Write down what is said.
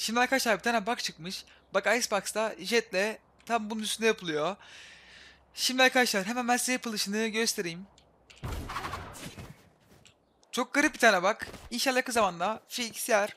Şimdi arkadaşlar bir tane bug çıkmış. Bak Icebox'ta jetle tam bunun üstünde yapılıyor. Şimdi arkadaşlar hemen ben size yapılışını göstereyim. Çok garip bir tane bak. İnşallah yakın zamanda fix yer.